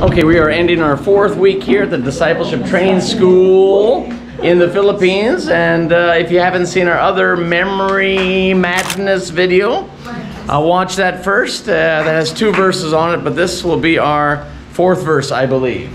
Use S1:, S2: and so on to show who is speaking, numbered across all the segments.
S1: Okay, we are ending our fourth week here at the Discipleship Training School in the Philippines. And uh, if you haven't seen our other Memory Madness video, uh, watch that first. Uh, that has two verses on it, but this will be our fourth verse, I believe.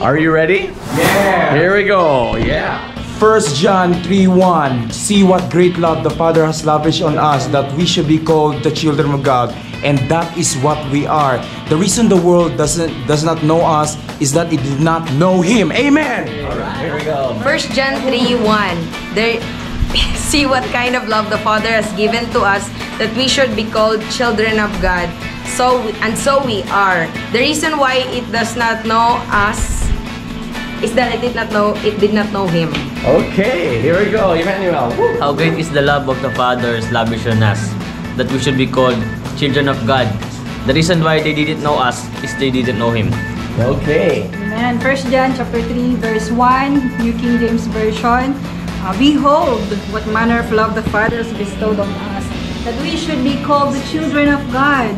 S1: Are you ready?
S2: Yeah.
S1: Here we go. Yeah.
S2: 1 John 3:1 See what great love the Father has lavished on us that we should be called the children of God and that is what we are. The reason the world doesn't does not know us is that it did not know him. Amen.
S1: Here we go.
S3: 1 John 3 1. There, see what kind of love the Father has given to us that we should be called children of God. So and so we are. The reason why it does not know us is that it did not know it did not know him.
S1: Okay, here we go. Emmanuel. Woo.
S4: How great is the love of the Father is lavished on us, that we should be called children of God. The reason why they didn't know us is they didn't know Him.
S1: Okay.
S5: Amen. 1 John chapter 3 verse 1, New King James Version. Uh, Behold, what manner of love the Father has bestowed on us, that we should be called the children of God.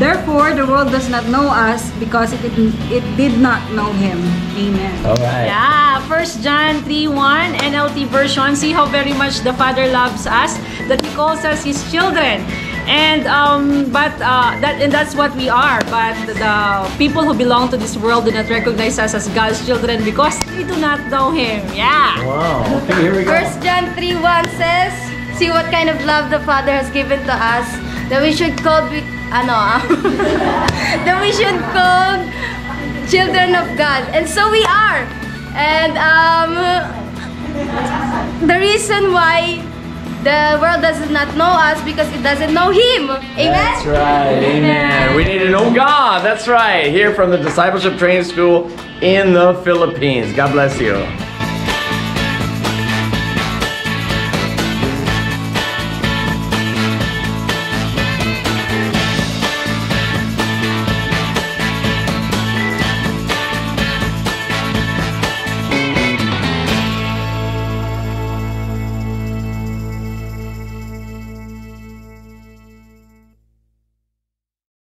S5: Therefore, the world does not know us because it, did- it did not know Him. Amen.
S1: All right.
S6: Yeah, First John 3:1 NLT version. See how very much the Father loves us that He calls us His children. And um, but uh, that and that's what we are. But the people who belong to this world do not recognize us as God's children because they do not know Him. Yeah.
S1: Wow. Okay, here we go.
S3: First John 3 1 says, See what kind of love the Father has given to us that we should call ano, ah? that we should call children of God. And so we are. And um, the reason why the world does not know us because it doesn't know Him. Amen?
S1: That's right. Amen. We need to know God. That's right. Here from the Discipleship Training School in the Philippines. God bless you.